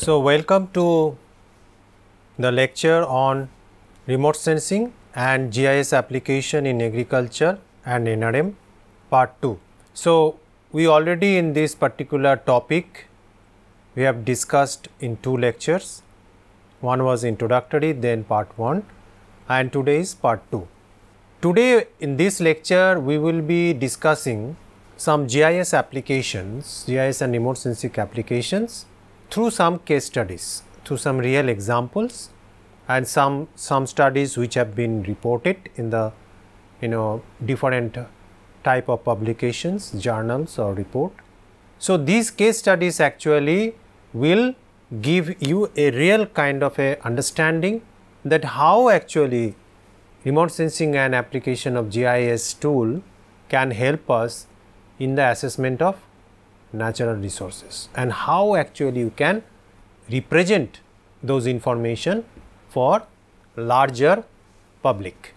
So, welcome to the lecture on remote sensing and GIS application in agriculture and NRM part 2. So, we already in this particular topic we have discussed in two lectures. One was introductory then part 1 and today is part 2. Today in this lecture we will be discussing some GIS applications, GIS and remote sensing applications through some case studies, through some real examples and some some studies which have been reported in the you know different type of publications, journals or report. So, these case studies actually will give you a real kind of a understanding that how actually remote sensing and application of GIS tool can help us in the assessment of natural resources and how actually you can represent those information for larger public.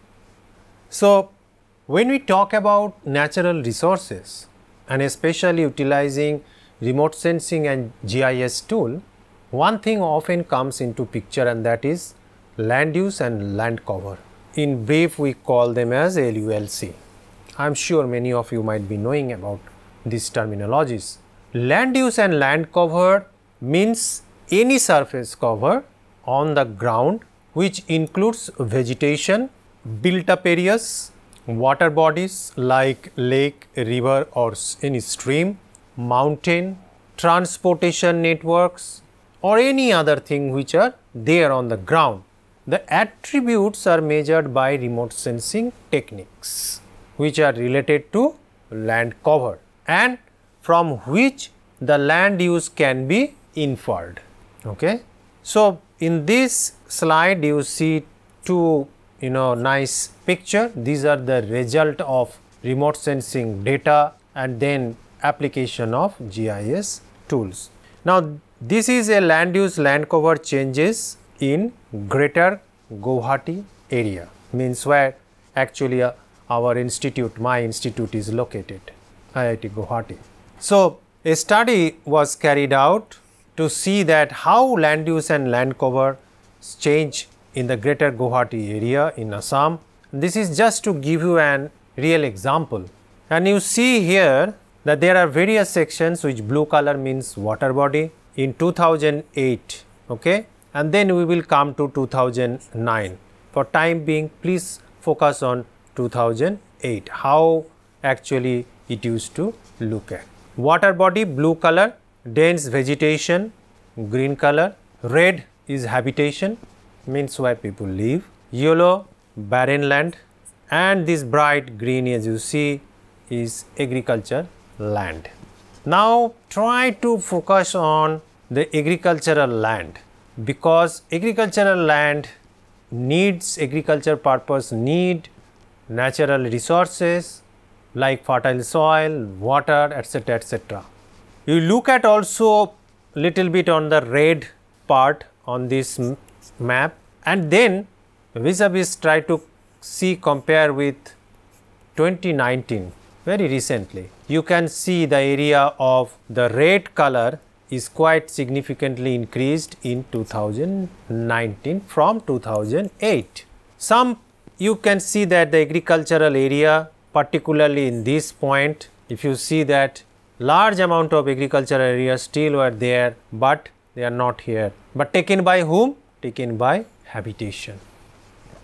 So, when we talk about natural resources and especially utilizing remote sensing and GIS tool, one thing often comes into picture and that is land use and land cover. In brief, we call them as LULC. I am sure many of you might be knowing about these terminologies. Land use and land cover means any surface cover on the ground which includes vegetation, built up areas, water bodies like lake, river or any stream, mountain, transportation networks or any other thing which are there on the ground. The attributes are measured by remote sensing techniques which are related to land cover and from which the land use can be inferred. Okay. So, in this slide you see two you know nice picture these are the result of remote sensing data and then application of GIS tools. Now, this is a land use land cover changes in greater Guwahati area means where actually uh, our institute my institute is located IIT Guwahati. So, a study was carried out to see that how land use and land cover change in the greater Guwahati area in Assam. This is just to give you an real example. And you see here that there are various sections which blue color means water body in 2008 okay? And then we will come to 2009 for time being please focus on 2008 how actually it used to look at water body blue color dense vegetation green color red is habitation means where people live yellow barren land and this bright green as you see is agriculture land. Now try to focus on the agricultural land because agricultural land needs agriculture purpose need natural resources like fertile soil, water etc., etc. You look at also little bit on the red part on this map and then vis-a-vis try to see compare with 2019 very recently. You can see the area of the red color is quite significantly increased in 2019 from 2008. Some you can see that the agricultural area particularly in this point if you see that large amount of agricultural areas still were there, but they are not here, but taken by whom? Taken by habitation.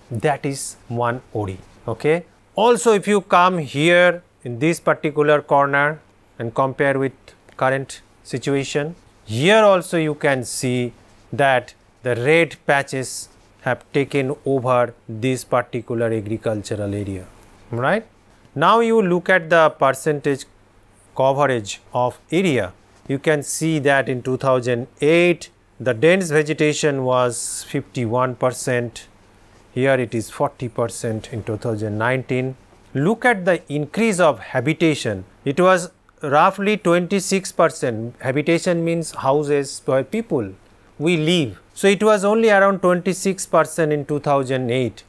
That is one OD. Okay. Also, if you come here in this particular corner and compare with current situation, here also you can see that the red patches have taken over this particular agricultural area, right. Now, you look at the percentage coverage of area, you can see that in 2008 the dense vegetation was 51 percent, here it is 40 percent in 2019. Look at the increase of habitation, it was roughly 26 percent, habitation means houses where people. We live. So, it was only around 26 percent in 2008,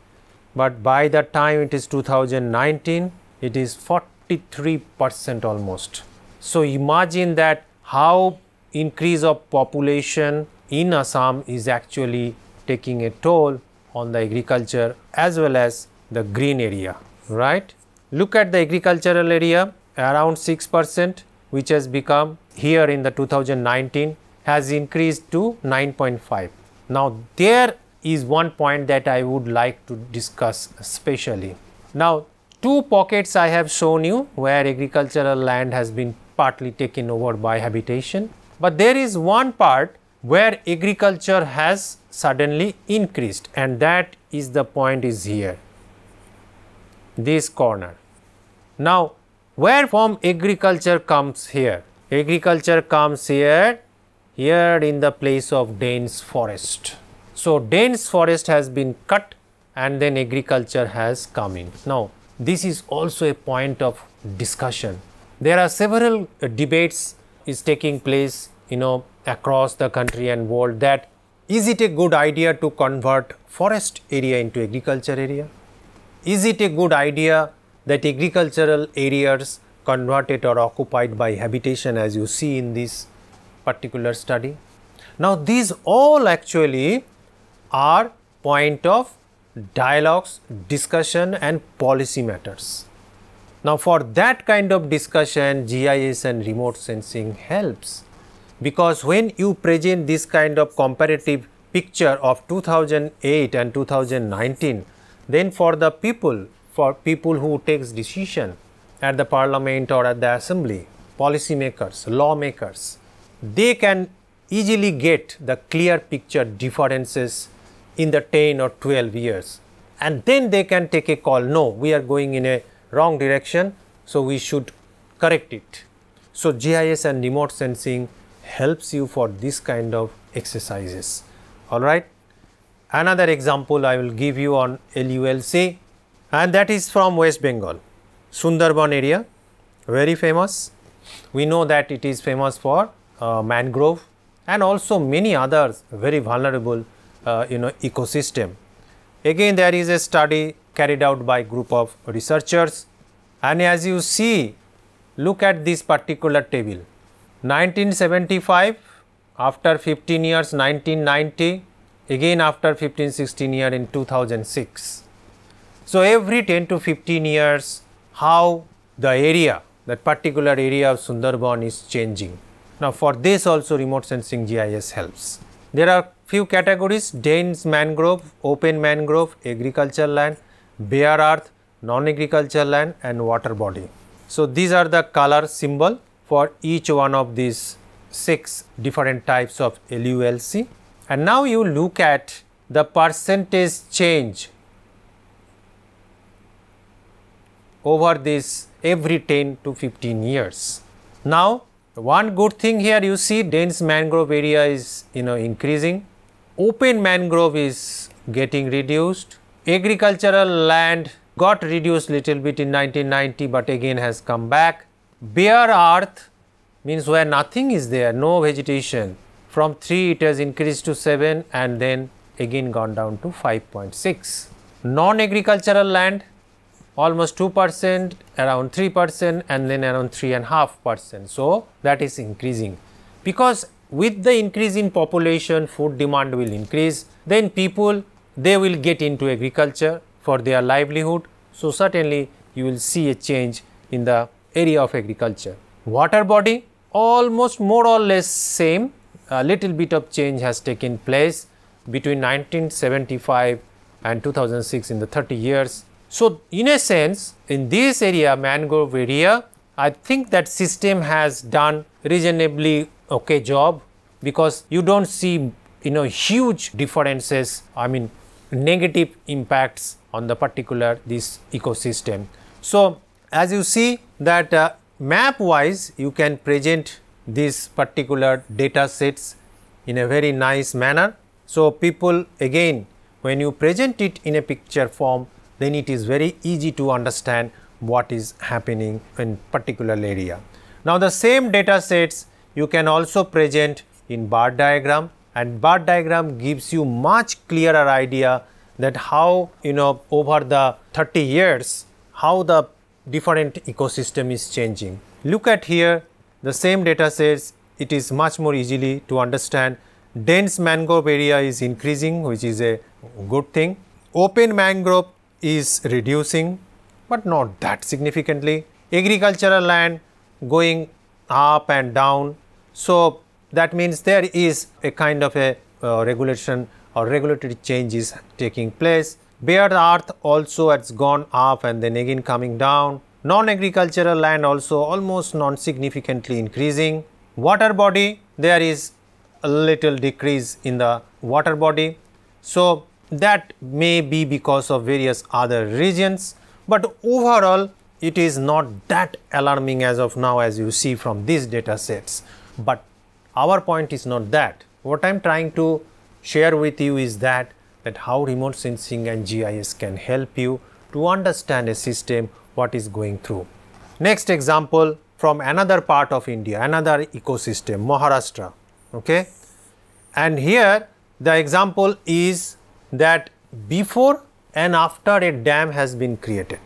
but by the time it is 2019 it is 43 percent almost. So, imagine that how increase of population in Assam is actually taking a toll on the agriculture as well as the green area, right. Look at the agricultural area around 6 percent which has become here in the 2019 has increased to 9.5. Now, there is one point that I would like to discuss especially. Now, two pockets I have shown you where agricultural land has been partly taken over by habitation, but there is one part where agriculture has suddenly increased and that is the point is here this corner. Now, where from agriculture comes here? Agriculture comes here, here in the place of dense forest. So, dense forest has been cut and then agriculture has come in. Now, this is also a point of discussion. There are several uh, debates is taking place, you know, across the country and world that is it a good idea to convert forest area into agriculture area? Is it a good idea that agricultural areas converted or occupied by habitation as you see in this particular study? Now, these all actually are point of dialogues, discussion and policy matters. Now, for that kind of discussion GIS and remote sensing helps because when you present this kind of comparative picture of 2008 and 2019 then for the people for people who takes decision at the parliament or at the assembly policy makers lawmakers they can easily get the clear picture differences in the 10 or 12 years and then they can take a call no we are going in a wrong direction so we should correct it so gis and remote sensing helps you for this kind of exercises. All right. Another example I will give you on LULC and that is from West Bengal, Sundarban area, very famous. We know that it is famous for uh, mangrove and also many others very vulnerable uh, you know ecosystem. Again there is a study carried out by group of researchers. And as you see look at this particular table. 1975 after 15 years 1990 again after 15 16 year in 2006 so every 10 to 15 years how the area that particular area of sundarban is changing. Now for this also remote sensing gis helps. There are few categories dense mangrove open mangrove agricultural land bare earth non agricultural land and water body so these are the color symbol for each one of these six different types of LULC. And now you look at the percentage change over this every 10 to 15 years. Now, one good thing here you see dense mangrove area is you know increasing, open mangrove is getting reduced, agricultural land got reduced little bit in 1990, but again has come back bare earth means where nothing is there, no vegetation. From 3 it has increased to 7 and then again gone down to 5.6. Non agricultural land almost 2 percent, around 3 percent and then around 3.5 percent. So, that is increasing because with the increase in population food demand will increase then people they will get into agriculture for their livelihood. So, certainly you will see a change in the area of agriculture. Water body almost more or less same, a little bit of change has taken place between 1975 and 2006 in the 30 years. So, in a sense in this area mangrove area I think that system has done reasonably okay job because you do not see you know huge differences I mean negative impacts on the particular this ecosystem. So, as you see that uh, map wise you can present these particular data sets in a very nice manner. So, people again when you present it in a picture form then it is very easy to understand what is happening in particular area. Now, the same data sets you can also present in bar diagram and bar diagram gives you much clearer idea that how you know over the 30 years how the different ecosystem is changing. Look at here the same data sets it is much more easily to understand dense mangrove area is increasing which is a good thing. Open mangrove is reducing but not that significantly. Agricultural land going up and down. So, that means there is a kind of a uh, regulation or regulatory change is taking place. Bare earth also has gone up and then again coming down. Non-agricultural land also almost non-significantly increasing. Water body, there is a little decrease in the water body. So, that may be because of various other regions, but overall it is not that alarming as of now as you see from these data sets. But our point is not that. What I am trying to share with you is that, that how remote sensing and GIS can help you to understand a system what is going through. Next example from another part of India, another ecosystem, Maharashtra. Okay? And here the example is that before and after a dam has been created,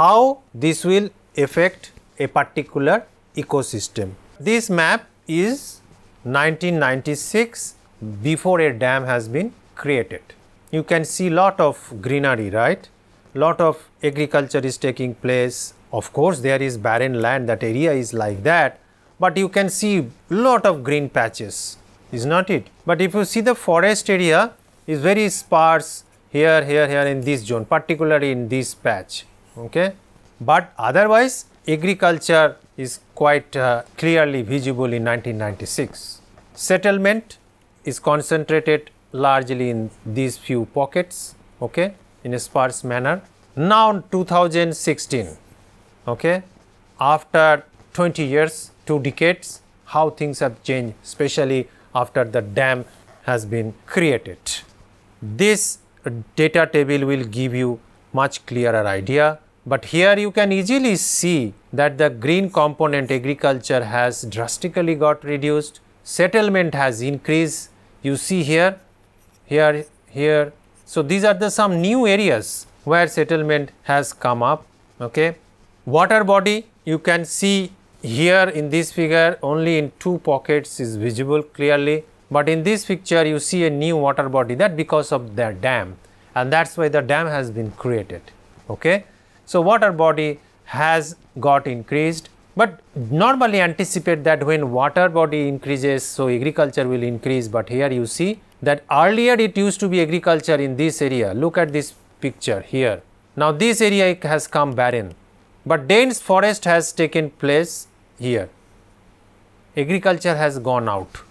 how this will affect a particular ecosystem. This map is 1996 before a dam has been created. You can see lot of greenery, right? Lot of agriculture is taking place. Of course, there is barren land, that area is like that, but you can see lot of green patches, is not it? But if you see the forest area is very sparse here, here, here in this zone, particularly in this patch, okay? But otherwise, agriculture is quite uh, clearly visible in 1996. Settlement is concentrated largely in these few pockets okay, in a sparse manner. Now 2016, okay, after 20 years, two decades, how things have changed, especially after the dam has been created. This data table will give you much clearer idea, but here you can easily see that the green component agriculture has drastically got reduced, settlement has increased you see here, here, here. So, these are the some new areas where settlement has come up. Okay. Water body you can see here in this figure only in two pockets is visible clearly, but in this picture you see a new water body that because of the dam and that is why the dam has been created. Okay. So, water body has got increased but normally anticipate that when water body increases, so agriculture will increase, but here you see that earlier it used to be agriculture in this area. Look at this picture here. Now this area has come barren, but dense forest has taken place here. Agriculture has gone out.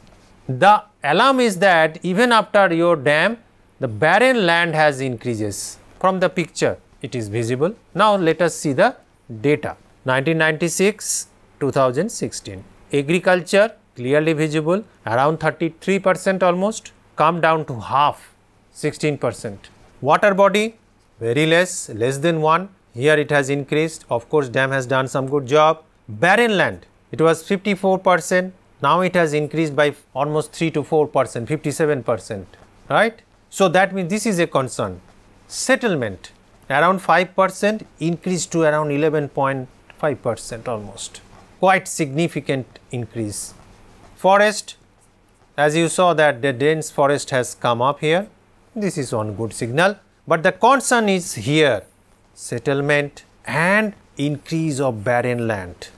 The alarm is that even after your dam, the barren land has increases. From the picture, it is visible. Now let us see the data. 1996 2016 agriculture clearly visible around 33 percent almost come down to half 16 percent. Water body very less less than 1 here it has increased. Of course dam has done some good job. Barren land it was 54 percent. Now it has increased by almost 3 to 4 percent 57 percent right? So that means this is a concern. Settlement around 5 percent increased to around 11.5 percent almost quite significant increase. Forest as you saw that the dense forest has come up here this is one good signal, but the concern is here settlement and increase of barren land.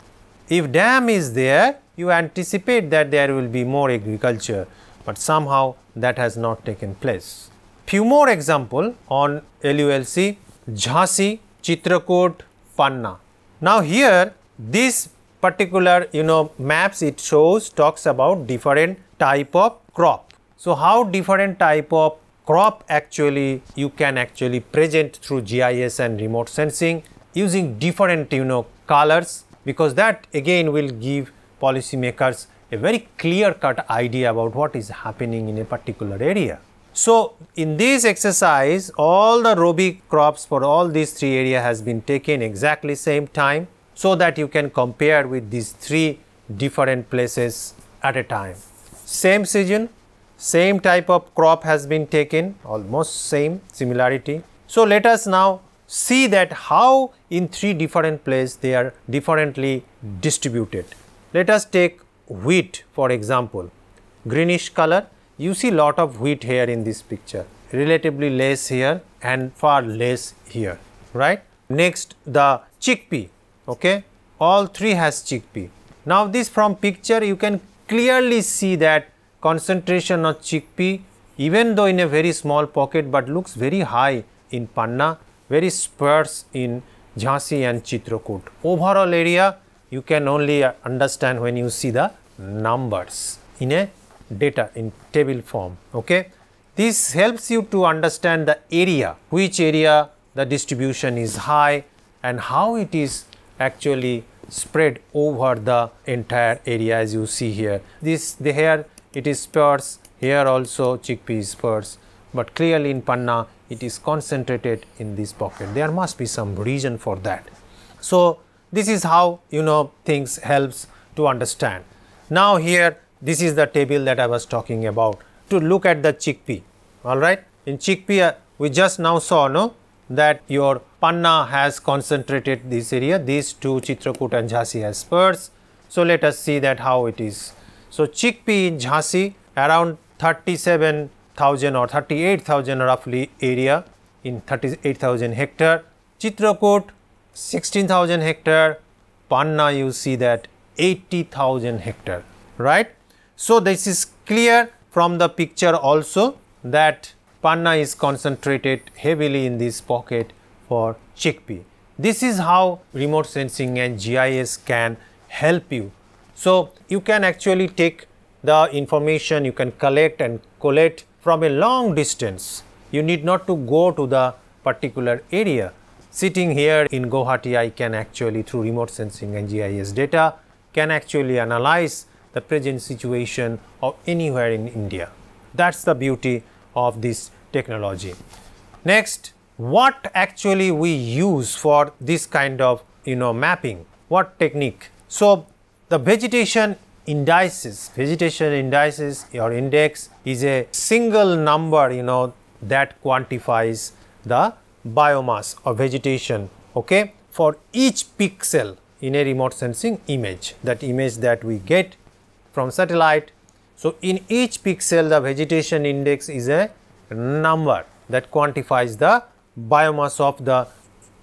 If dam is there you anticipate that there will be more agriculture, but somehow that has not taken place. Few more example on LULC Jhansi, Chitrakoot, Panna. Now here this particular you know maps it shows talks about different type of crop. So how different type of crop actually you can actually present through GIS and remote sensing using different you know colors because that again will give policymakers a very clear cut idea about what is happening in a particular area. So, in this exercise all the Rabi crops for all these three area has been taken exactly same time so that you can compare with these three different places at a time. Same season, same type of crop has been taken almost same similarity. So, let us now see that how in three different places they are differently distributed. Let us take wheat for example, greenish color you see lot of wheat here in this picture, relatively less here and far less here, right. Next the chickpea, okay. all three has chickpea. Now this from picture you can clearly see that concentration of chickpea even though in a very small pocket, but looks very high in Panna, very sparse in Jhansi and Chitrakoot. Overall area you can only understand when you see the numbers in a data in table form. Okay. This helps you to understand the area, which area the distribution is high and how it is actually spread over the entire area as you see here. This the here it is sparse, here also chickpea is sparse, but clearly in Panna it is concentrated in this pocket. There must be some reason for that. So, this is how you know things helps to understand. Now, here this is the table that I was talking about to look at the chickpea all right. In chickpea uh, we just now saw no that your panna has concentrated this area these two Chitrakoot and Jhansi has spurs. So, let us see that how it is. So, chickpea in Jhansi around 37,000 or 38,000 roughly area in 38,000 hectare, Chitrakoot 16,000 hectare, Panna you see that 80,000 hectare, right. So, this is clear from the picture also that panna is concentrated heavily in this pocket for chickpea. This is how remote sensing and GIS can help you. So, you can actually take the information you can collect and collect from a long distance. You need not to go to the particular area. Sitting here in Guwahati, I can actually through remote sensing and GIS data can actually analyze the present situation of anywhere in India. That is the beauty of this technology. Next, what actually we use for this kind of you know mapping, what technique? So, the vegetation indices, vegetation indices or index is a single number you know that quantifies the biomass of vegetation okay, for each pixel in a remote sensing image that image that we get from satellite. So, in each pixel the vegetation index is a number that quantifies the biomass of the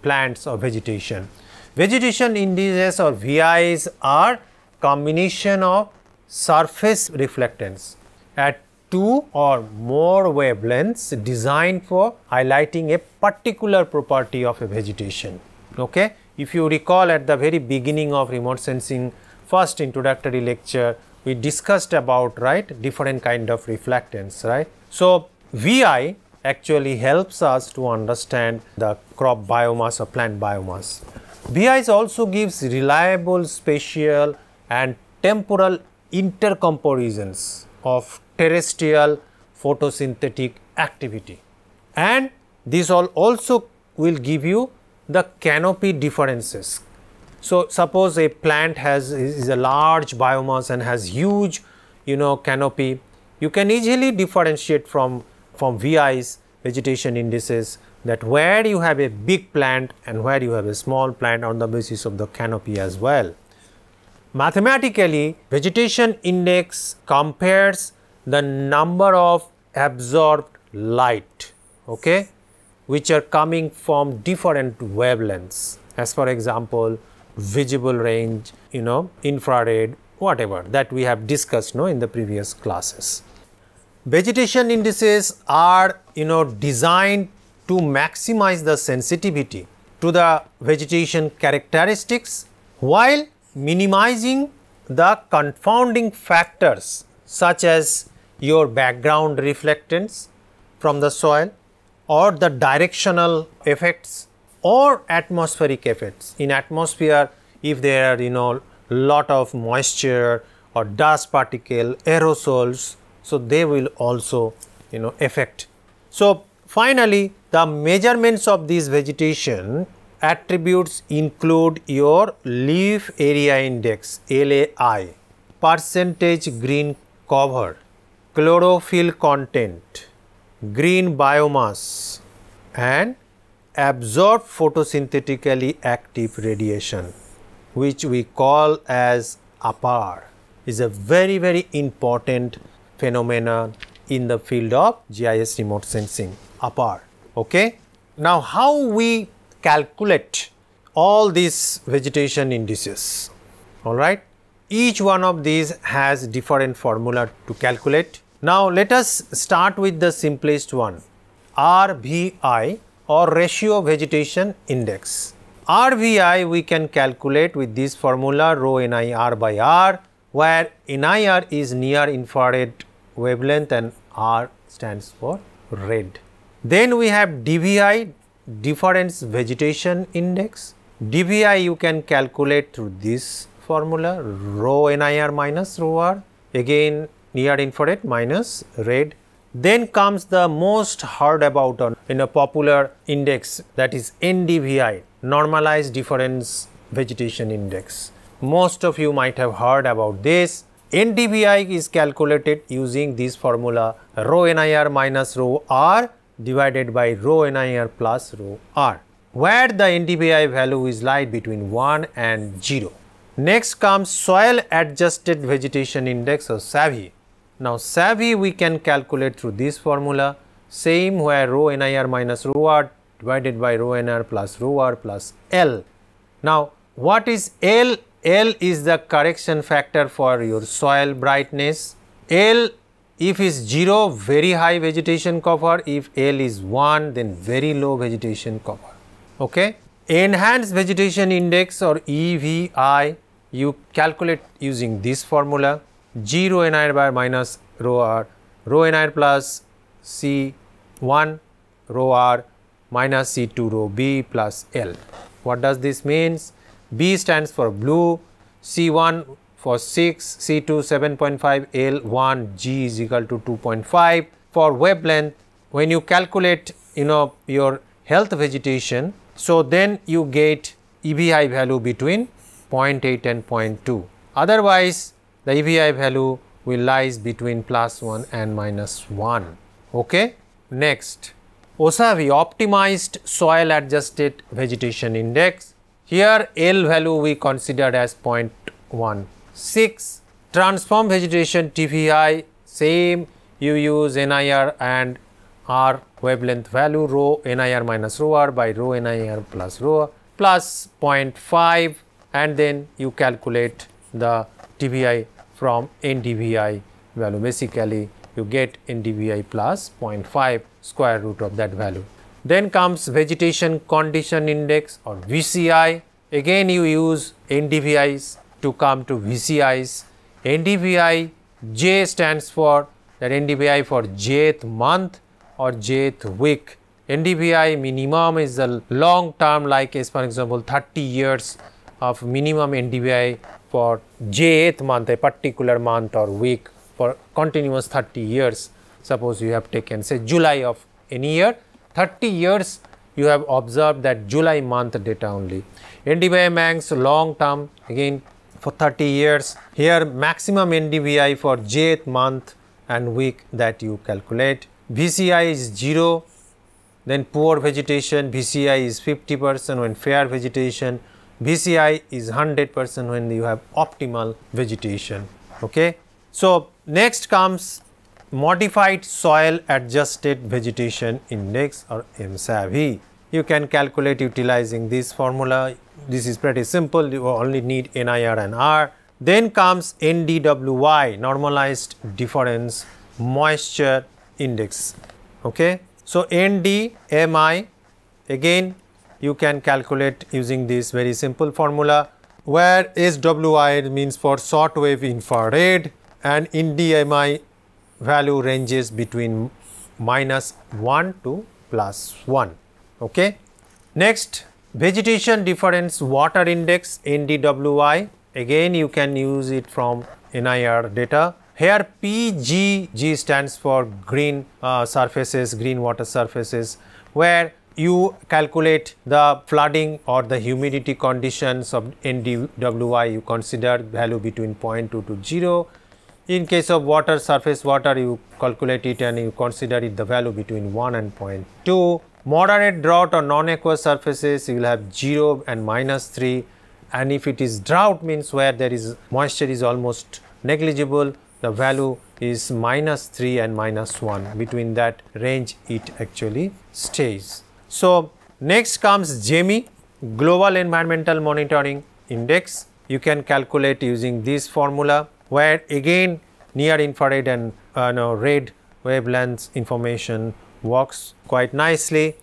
plants or vegetation. Vegetation indices or VIs are combination of surface reflectance at two or more wavelengths designed for highlighting a particular property of a vegetation. Okay? If you recall at the very beginning of remote sensing first introductory lecture, we discussed about right different kind of reflectance right. So, VI actually helps us to understand the crop biomass or plant biomass. VIs also gives reliable spatial and temporal intercomparisons of terrestrial photosynthetic activity and this all also will give you the canopy differences so, suppose a plant has is a large biomass and has huge you know canopy, you can easily differentiate from, from VIs vegetation indices that where you have a big plant and where you have a small plant on the basis of the canopy as well. Mathematically, vegetation index compares the number of absorbed light okay, which are coming from different wavelengths as for example, visible range, you know, infrared, whatever that we have discussed no, in the previous classes. Vegetation indices are you know designed to maximize the sensitivity to the vegetation characteristics while minimizing the confounding factors such as your background reflectance from the soil or the directional effects or atmospheric effects. In atmosphere, if there are you know lot of moisture or dust particle, aerosols, so they will also you know affect. So, finally, the measurements of this vegetation attributes include your leaf area index LAI, percentage green cover, chlorophyll content, green biomass and absorb photosynthetically active radiation which we call as APAR is a very very important phenomenon in the field of GIS remote sensing APAR. Okay. Now, how we calculate all these vegetation indices, all right. Each one of these has different formula to calculate. Now, let us start with the simplest one RVI or ratio vegetation index. RVI we can calculate with this formula rho NIR by R where NIR is near infrared wavelength and R stands for red. Then we have DVI difference vegetation index. DVI you can calculate through this formula rho NIR minus rho R again near infrared minus red. Then comes the most heard about in a popular index that is NDVI normalized difference vegetation index. Most of you might have heard about this. NDVI is calculated using this formula rho NIR minus rho R divided by rho NIR plus rho R, where the NDVI value is lied between 1 and 0. Next comes soil adjusted vegetation index or SAVI. Now, SAVI we can calculate through this formula same where rho NIR minus rho R divided by rho NR plus rho R plus L. Now, what is L L is the correction factor for your soil brightness. L if is 0 very high vegetation cover, if L is 1 then very low vegetation cover. Okay. Enhanced vegetation index or EVI you calculate using this formula G rho NIR by minus rho R, rho NIR plus C 1 rho R minus C 2 rho B plus L. What does this means? B stands for blue, C1 for 6, C2 7.5, L1 G is equal to 2.5. For wavelength, when you calculate you know your health vegetation, so then you get EVI value between 0.8 and 0.2. Otherwise, the EVI value will lies between plus 1 and minus 1. Okay? Next, OSAVI optimized soil adjusted vegetation index here L value we considered as 0.16. Transform vegetation TVI same you use NIR and R wavelength value rho NIR minus rho R by rho NIR plus rho plus 0.5 and then you calculate the TVI from NDVI value basically you get NDVI plus 0.5 square root of that value. Then comes vegetation condition index or VCI. Again you use NDVIs to come to VCIs. NDVI J stands for that NDVI for jth month or jth week. NDVI minimum is a long term like as for example 30 years of minimum NDVI for jth month a particular month or week for continuous 30 years. Suppose you have taken say July of any year 30 years you have observed that July month data only. NDVI max long term again for 30 years here maximum NDVI for jth month and week that you calculate. VCI is 0 then poor vegetation VCI is 50 percent when fair vegetation VCI is 100 percent when you have optimal vegetation. Okay. So, next comes modified soil adjusted vegetation index or MSAVI. You can calculate utilizing this formula. This is pretty simple. You only need NIR and R. Then comes NDWI normalized difference moisture index. Okay. So, NDMI again you can calculate using this very simple formula where SWI means for short wave infrared and NDMI value ranges between minus 1 to plus 1. Okay. Next vegetation difference water index NDWI again you can use it from NIR data. Here PGG stands for green uh, surfaces, green water surfaces where you calculate the flooding or the humidity conditions of NDWI you consider value between 0.2 to 0 in case of water, surface water, you calculate it and you consider it the value between 1 and 0.2. Moderate drought or non-aqueous surfaces, you will have 0 and minus 3 and if it is drought means where there is moisture is almost negligible, the value is minus 3 and minus 1 between that range it actually stays. So, next comes GEMI global environmental monitoring index you can calculate using this formula where again near infrared and uh, no, red wavelengths information works quite nicely.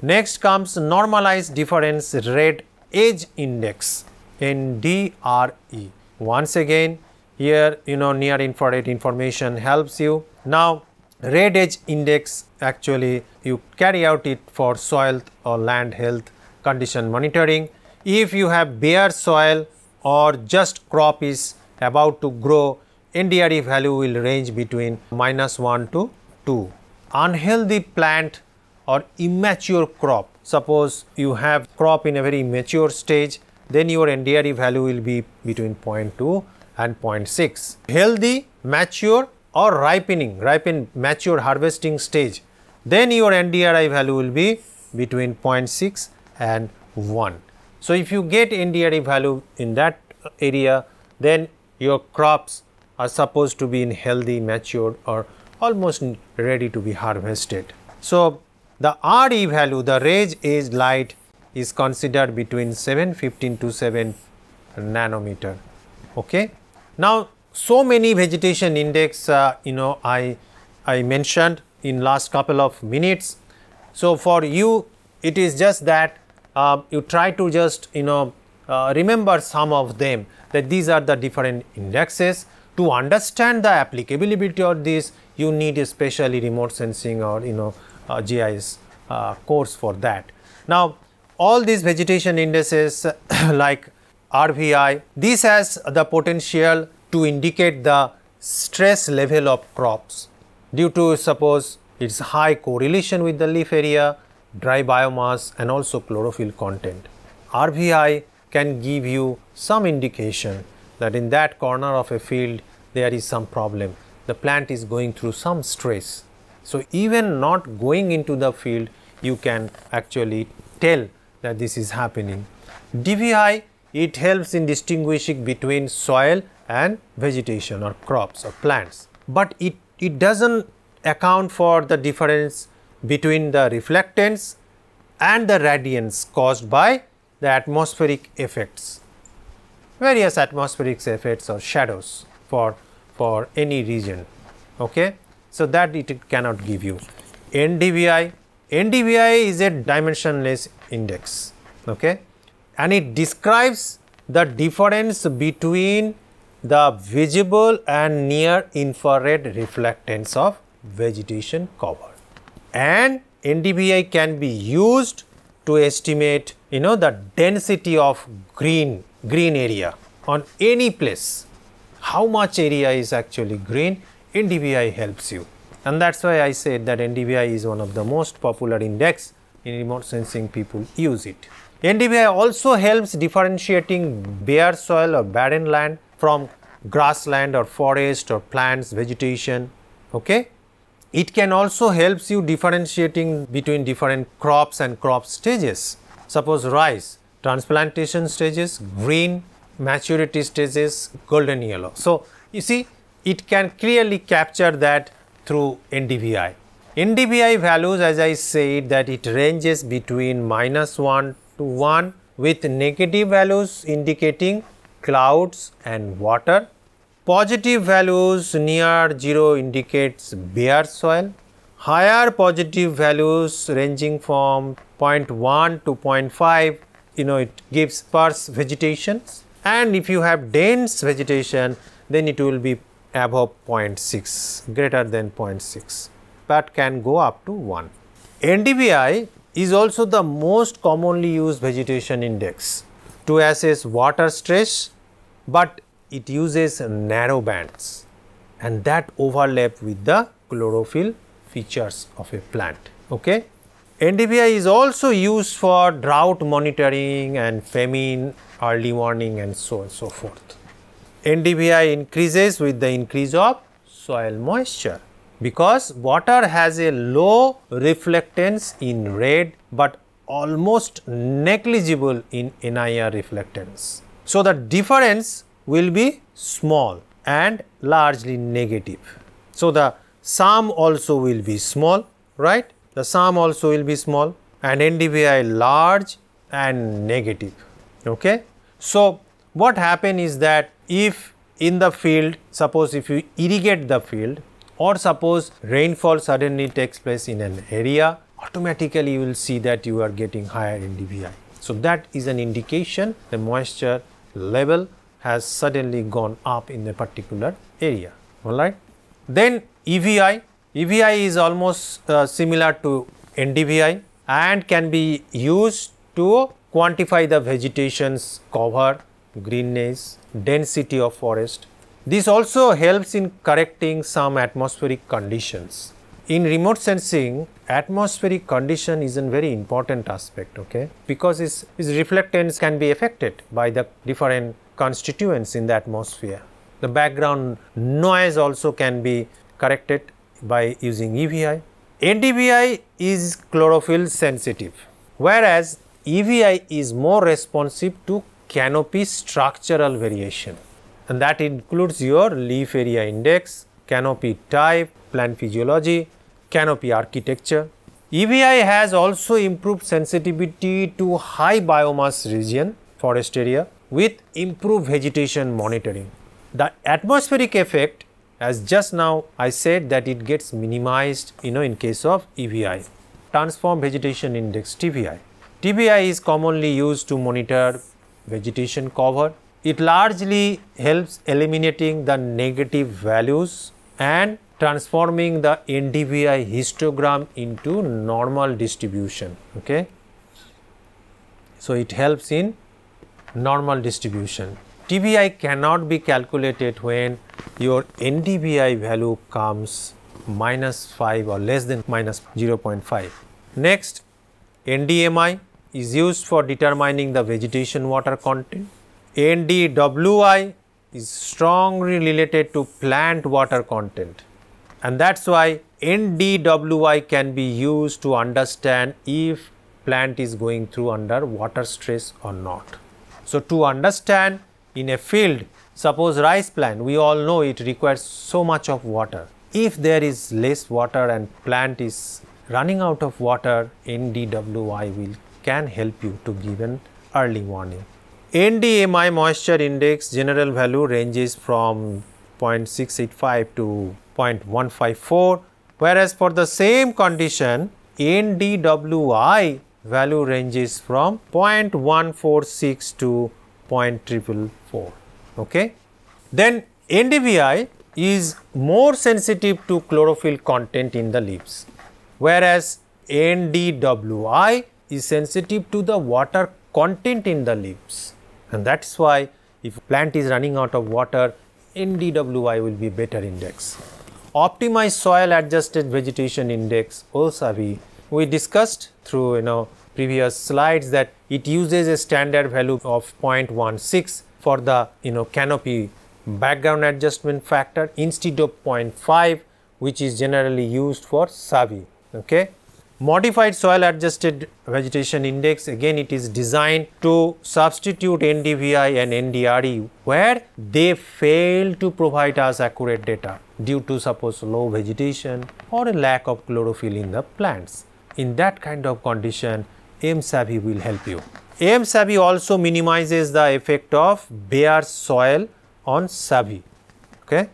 Next comes normalized difference red edge index NDRE. Once again here you know near infrared information helps you. Now red edge index actually you carry out it for soil or land health condition monitoring. If you have bare soil or just crop is about to grow NDRE value will range between minus 1 to 2. Unhealthy plant or immature crop suppose you have crop in a very mature stage then your NDRE value will be between 0.2 and 0.6. Healthy, mature or ripening, ripen mature harvesting stage, then your NDRE value will be between 0.6 and 1. So, if you get NDRE value in that area, then your crops are supposed to be in healthy, matured or almost ready to be harvested. So, the RE value, the red edge light is considered between 715 to 7 nanometer. Okay. Now, so many vegetation index uh, you know I, I mentioned in last couple of minutes. So, for you it is just that uh, you try to just you know uh, remember some of them that these are the different indexes. To understand the applicability of this you need especially remote sensing or you know GIS uh, course for that. Now, all these vegetation indices like RVI, this has the potential to indicate the stress level of crops due to suppose its high correlation with the leaf area, dry biomass and also chlorophyll content. RVI can give you some indication that in that corner of a field there is some problem, the plant is going through some stress. So, even not going into the field you can actually tell that this is happening. DVI it helps in distinguishing between soil and vegetation or crops or plants, but it, it does not account for the difference between the reflectance and the radiance caused by the atmospheric effects, various atmospheric effects or shadows for, for any region. Okay? So, that it, cannot give you. NDVI, NDVI is a dimensionless index. Okay? and it describes the difference between the visible and near infrared reflectance of vegetation cover. And NDVI can be used to estimate you know the density of green green area on any place. How much area is actually green NDVI helps you and that is why I said that NDVI is one of the most popular index in remote sensing people use it. NDVI also helps differentiating bare soil or barren land from grassland or forest or plants vegetation okay? It can also helps you differentiating between different crops and crop stages. Suppose rice transplantation stages green maturity stages golden yellow. So you see it can clearly capture that through ndvi ndvi values as i said that it ranges between minus 1 to 1 with negative values indicating clouds and water. Positive values near 0 indicates bare soil. Higher positive values ranging from 0.1 to 0.5 you know it gives sparse vegetation and if you have dense vegetation then it will be above 0.6 greater than 0.6 but can go up to 1. NDVI is also the most commonly used vegetation index to assess water stress, but it uses narrow bands and that overlap with the chlorophyll features of a plant. Okay? NDVI is also used for drought monitoring and famine, early warning and so on and so forth. NDVI increases with the increase of soil moisture because water has a low reflectance in red, but almost negligible in NIR reflectance. So, the difference will be small and largely negative. So, the sum also will be small, right? The sum also will be small and NDVI large and negative. Okay? So, what happen is that if in the field, suppose if you irrigate the field or suppose rainfall suddenly takes place in an area, automatically you will see that you are getting higher NDVI. So, that is an indication the moisture level has suddenly gone up in a particular area, alright. Then EVI, EVI is almost uh, similar to NDVI and can be used to quantify the vegetation's cover, greenness, density of forest. This also helps in correcting some atmospheric conditions. In remote sensing, atmospheric condition is a very important aspect, okay, because its, its reflectance can be affected by the different constituents in the atmosphere. The background noise also can be corrected by using EVI. NDVI is chlorophyll sensitive, whereas EVI is more responsive to canopy structural variation and that includes your leaf area index, canopy type, plant physiology, canopy architecture. EVI has also improved sensitivity to high biomass region forest area with improved vegetation monitoring. The atmospheric effect as just now I said that it gets minimized you know in case of EVI. Transform vegetation index TVI. TVI is commonly used to monitor vegetation cover. It largely helps eliminating the negative values and transforming the NDVI histogram into normal distribution. Okay. So, it helps in normal distribution. TVI cannot be calculated when your NDVI value comes minus 5 or less than minus 0.5. Next, NDMI is used for determining the vegetation water content. NDWI is strongly related to plant water content and that is why NDWI can be used to understand if plant is going through under water stress or not. So, to understand in a field suppose rice plant we all know it requires so much of water. If there is less water and plant is running out of water NDWI will can help you to give an early warning. NDMI moisture index general value ranges from 0.685 to 0.154 whereas for the same condition NDWI value ranges from 0.146 to 0.444. Okay. Then NDVI is more sensitive to chlorophyll content in the leaves, whereas NDWI is sensitive to the water content in the leaves and that is why if plant is running out of water NDWI will be better index. Optimized soil adjusted vegetation index OSAVI we discussed through you know previous slides that it uses a standard value of 0.16 for the you know canopy background adjustment factor instead of 0.5 which is generally used for SAVI. Okay. Modified soil adjusted vegetation index again it is designed to substitute NDVI and NDRE where they fail to provide us accurate data due to suppose low vegetation or a lack of chlorophyll in the plants. In that kind of condition MSAVI will help you. MSAVI also minimizes the effect of bare soil on SAVI. Okay.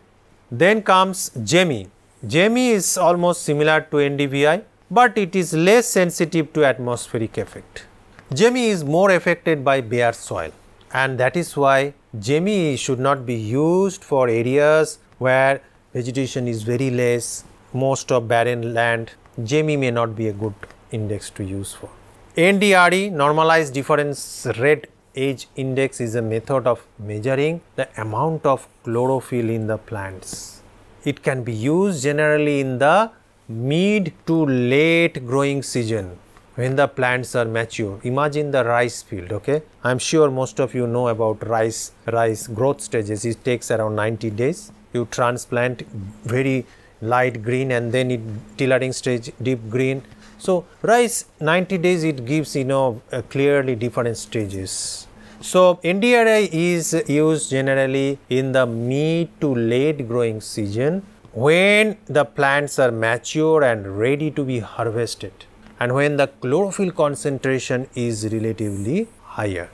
Then comes GEMI. GEMI is almost similar to NDVI, but it is less sensitive to atmospheric effect. GEMI is more affected by bare soil and that is why GEMI should not be used for areas where vegetation is very less, most of barren land. GEMI may not be a good index to use for. NDRE normalized difference red edge index is a method of measuring the amount of chlorophyll in the plants. It can be used generally in the mid to late growing season when the plants are mature. Imagine the rice field, okay. I am sure most of you know about rice, rice growth stages. It takes around 90 days. You transplant very light green and then it tillering stage deep green so, rice 90 days it gives you know clearly different stages. So, NDRE is used generally in the mid to late growing season when the plants are mature and ready to be harvested and when the chlorophyll concentration is relatively higher.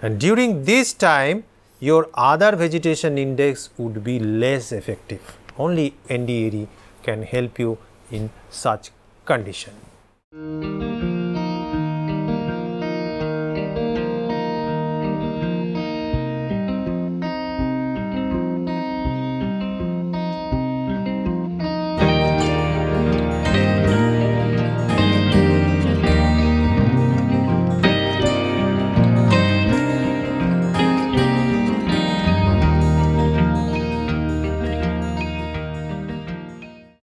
And during this time your other vegetation index would be less effective. Only NDRE can help you in such condition.